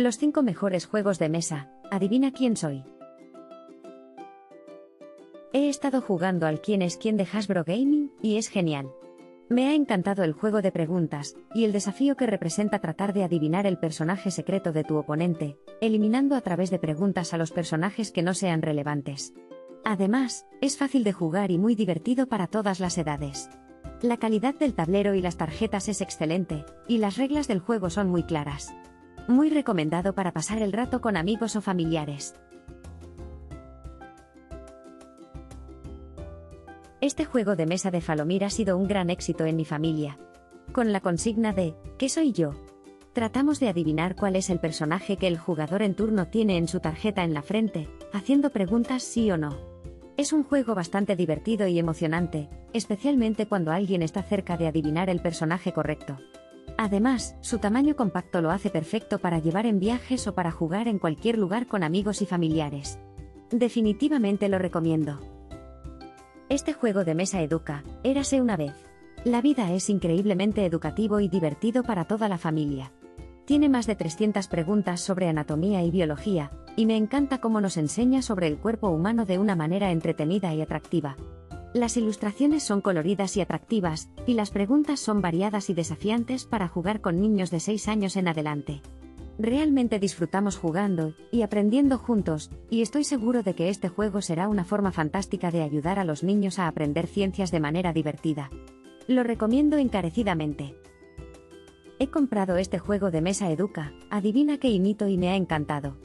Los 5 mejores juegos de mesa. Adivina quién soy. He estado jugando al quién es quién de Hasbro Gaming, y es genial. Me ha encantado el juego de preguntas, y el desafío que representa tratar de adivinar el personaje secreto de tu oponente, eliminando a través de preguntas a los personajes que no sean relevantes. Además, es fácil de jugar y muy divertido para todas las edades. La calidad del tablero y las tarjetas es excelente, y las reglas del juego son muy claras. Muy recomendado para pasar el rato con amigos o familiares. Este juego de mesa de Falomir ha sido un gran éxito en mi familia. Con la consigna de ¿Qué soy yo? Tratamos de adivinar cuál es el personaje que el jugador en turno tiene en su tarjeta en la frente, haciendo preguntas sí o no. Es un juego bastante divertido y emocionante, especialmente cuando alguien está cerca de adivinar el personaje correcto. Además, su tamaño compacto lo hace perfecto para llevar en viajes o para jugar en cualquier lugar con amigos y familiares. Definitivamente lo recomiendo. Este juego de mesa educa, érase una vez. La vida es increíblemente educativo y divertido para toda la familia. Tiene más de 300 preguntas sobre anatomía y biología, y me encanta cómo nos enseña sobre el cuerpo humano de una manera entretenida y atractiva. Las ilustraciones son coloridas y atractivas, y las preguntas son variadas y desafiantes para jugar con niños de 6 años en adelante. Realmente disfrutamos jugando y aprendiendo juntos, y estoy seguro de que este juego será una forma fantástica de ayudar a los niños a aprender ciencias de manera divertida. Lo recomiendo encarecidamente. He comprado este juego de mesa Educa, adivina que imito y me ha encantado.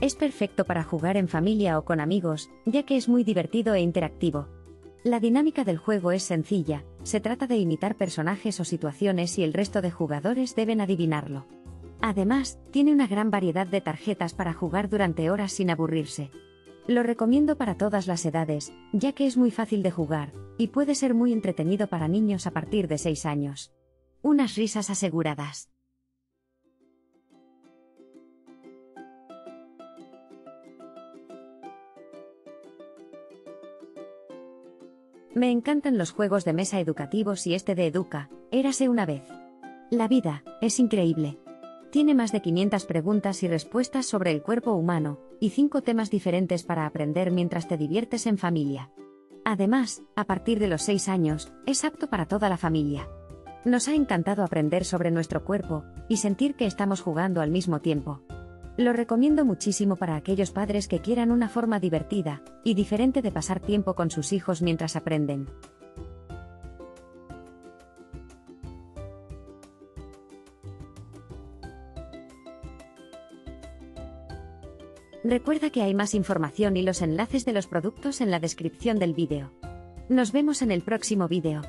Es perfecto para jugar en familia o con amigos, ya que es muy divertido e interactivo. La dinámica del juego es sencilla, se trata de imitar personajes o situaciones y el resto de jugadores deben adivinarlo. Además, tiene una gran variedad de tarjetas para jugar durante horas sin aburrirse. Lo recomiendo para todas las edades, ya que es muy fácil de jugar, y puede ser muy entretenido para niños a partir de 6 años. Unas risas aseguradas. Me encantan los juegos de mesa educativos y este de Educa, érase una vez. La vida, es increíble. Tiene más de 500 preguntas y respuestas sobre el cuerpo humano, y 5 temas diferentes para aprender mientras te diviertes en familia. Además, a partir de los 6 años, es apto para toda la familia. Nos ha encantado aprender sobre nuestro cuerpo, y sentir que estamos jugando al mismo tiempo. Lo recomiendo muchísimo para aquellos padres que quieran una forma divertida y diferente de pasar tiempo con sus hijos mientras aprenden. Recuerda que hay más información y los enlaces de los productos en la descripción del vídeo. Nos vemos en el próximo vídeo.